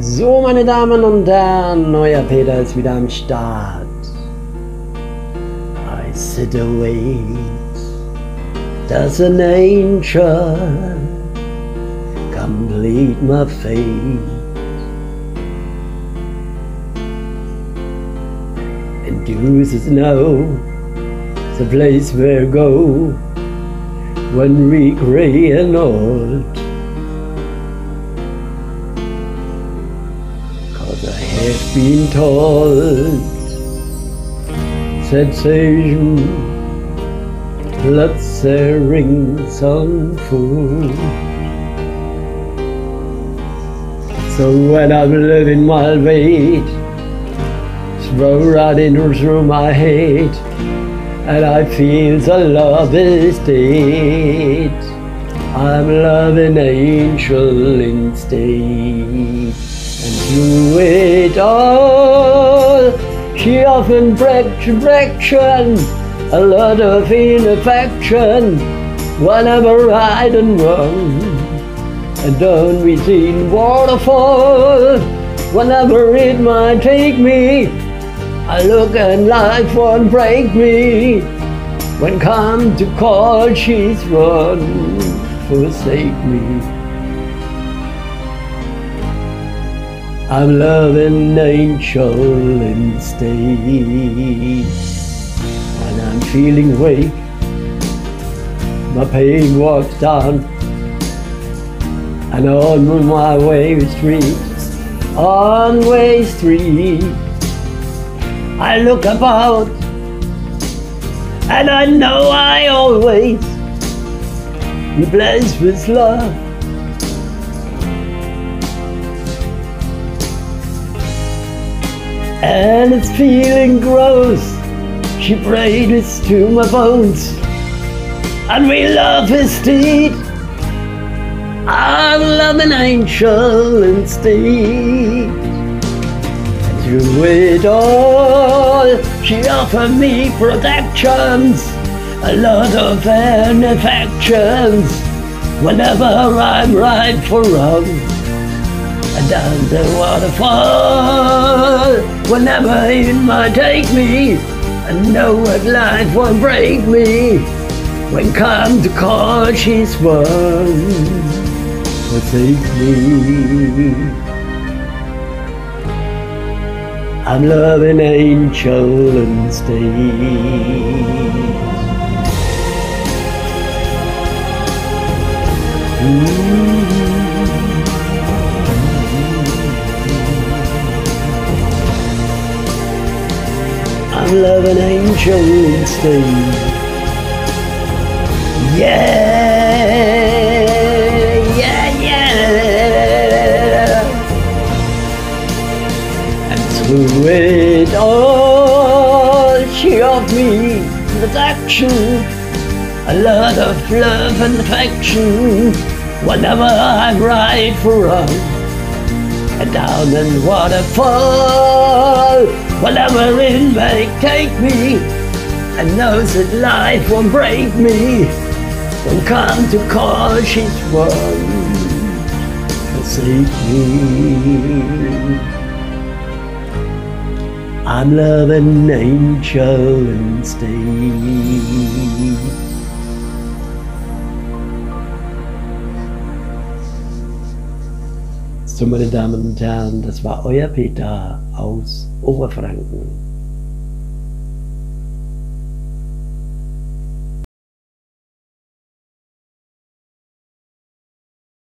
So, meine Damen und Herren, neuer Peter ist wieder am Start. I sit away, does an angel complete my fate? And Jesus know the place where go when we gray and old. Cause I have been told sensation blood rings on food. So when I'm living my weight, throw into through my head, and I feel the love is dead. I'm loving angel instead. And through it all, she often breaks direction, a lot of inaffection, whenever right and wrong. And don't we see waterfall, whenever it might take me, I look and life won't break me. When come to call, she's run, forsake me. I'm loving angel instead. When I'm feeling weak, my pain walks down, and on my way street, on way street, I look about, and I know I always be blessed with love. And it's feeling gross. She braided to my bones, and we love his steed. I love an angel instead. And through it all, she offered me protections, a lot of affections. Whenever I'm right for wrong, down the waterfall. Whenever it might take me, I know what life won't break me. When come to call, she's one forsake me. I'm loving angel and stay. I'm loving angel instead. Yeah, yeah, yeah. And through it all, she offered me protection, a lot of love and affection. Whenever I'm right for and down in waterfall, whenever it may take me, and knows that life won't break me. When come to call, she's one forsake me. I'm loving angel instead. So, meine Damen und Herren, das war euer Peter aus Oberfranken.